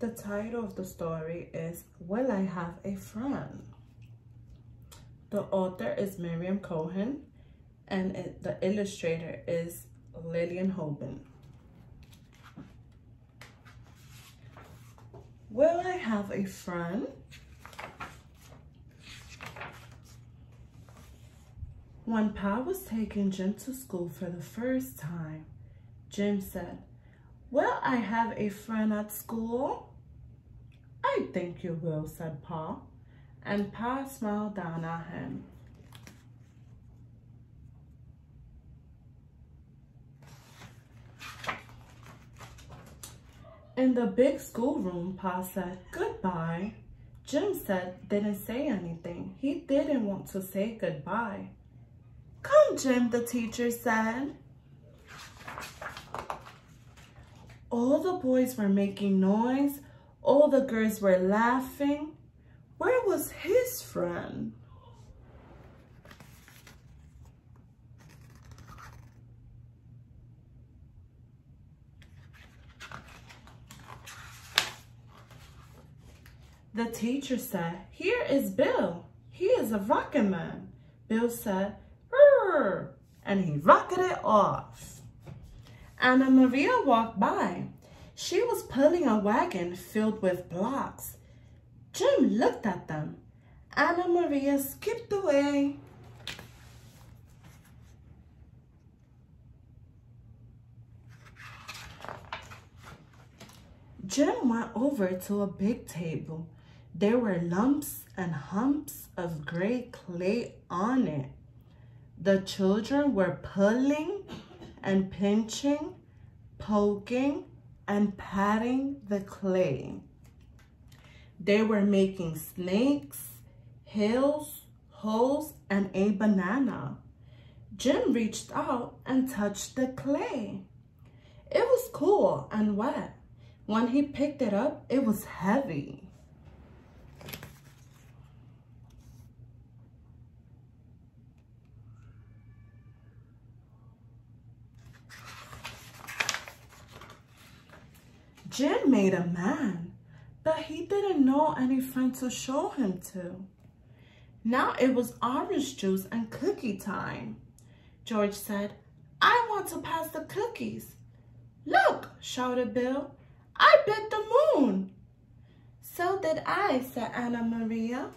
The title of the story is Will I Have a Friend? The author is Miriam Cohen and it, the illustrator is Lillian Hoban. Will I have a friend? When Pa was taking Jim to school for the first time, Jim said, Will I have a friend at school? I think you will, said Pa, and Pa smiled down at him. In the big schoolroom, Pa said goodbye. Jim said didn't say anything. He didn't want to say goodbye. Come, Jim, the teacher said. All the boys were making noise. All the girls were laughing. Where was his friend? The teacher said, here is Bill. He is a rocket man. Bill said, and he rocketed off. Anna Maria walked by. She was pulling a wagon filled with blocks. Jim looked at them. Anna Maria skipped away. Jim went over to a big table. There were lumps and humps of gray clay on it. The children were pulling and pinching, poking, and patting the clay. They were making snakes, hills, holes, and a banana. Jim reached out and touched the clay. It was cool and wet. When he picked it up, it was heavy. Jim made a man, but he didn't know any friend to show him to. Now it was orange juice and cookie time. George said, I want to pass the cookies. Look, shouted Bill, I bit the moon. So did I, said Anna Maria.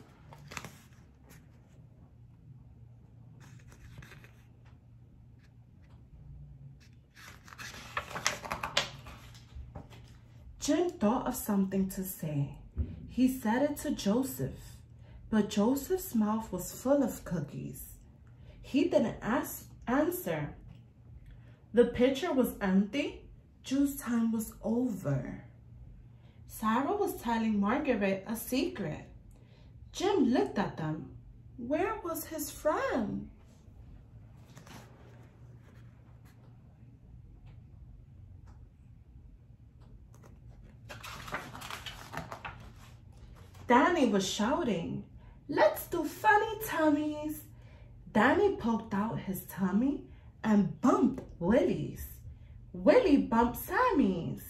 Jim thought of something to say. He said it to Joseph, but Joseph's mouth was full of cookies. He didn't ask, answer. The pitcher was empty. Juice time was over. Sarah was telling Margaret a secret. Jim looked at them. Where was his friend? Danny was shouting, let's do funny tummies. Danny poked out his tummy and bumped Willie's. Willie bumped Sammy's.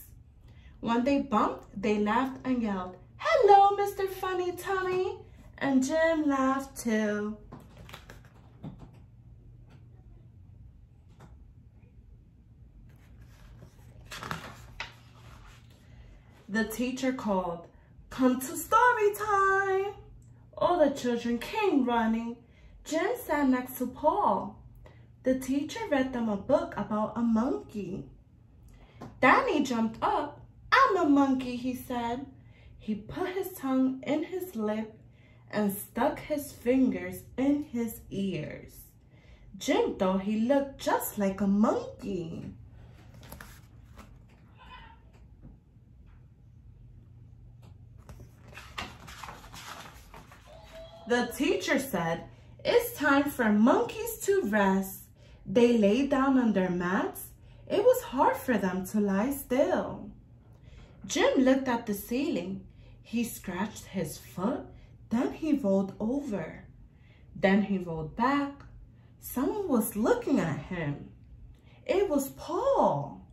When they bumped, they laughed and yelled, hello, Mr. Funny Tummy. And Jim laughed too. The teacher called, Come to story time. All the children came running. Jim sat next to Paul. The teacher read them a book about a monkey. Danny jumped up. I'm a monkey, he said. He put his tongue in his lip and stuck his fingers in his ears. Jim thought he looked just like a monkey. The teacher said, it's time for monkeys to rest. They lay down on their mats. It was hard for them to lie still. Jim looked at the ceiling. He scratched his foot, then he rolled over. Then he rolled back. Someone was looking at him. It was Paul.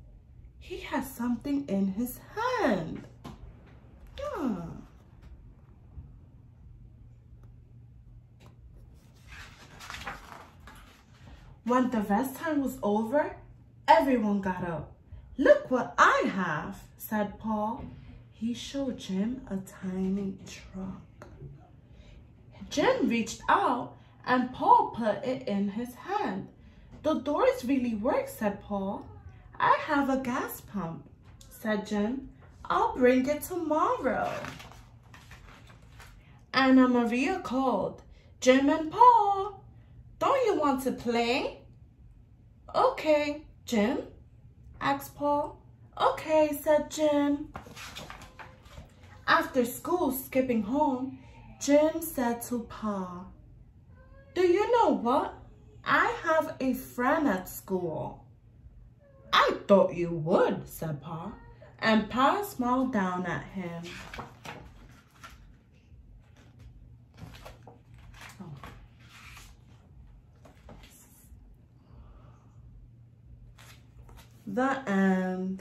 He had something in his hand. Hmm. When the rest time was over, everyone got up. Look what I have, said Paul. He showed Jim a tiny truck. Jim reached out and Paul put it in his hand. The doors really work, said Paul. I have a gas pump, said Jim. I'll bring it tomorrow. Anna Maria called. Jim and Paul, don't you want to play? Okay, Jim, asked Paul. Okay, said Jim. After school, skipping home, Jim said to Pa, Do you know what? I have a friend at school. I thought you would, said Pa, and Pa smiled down at him. The end. Um,